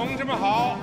同志们好。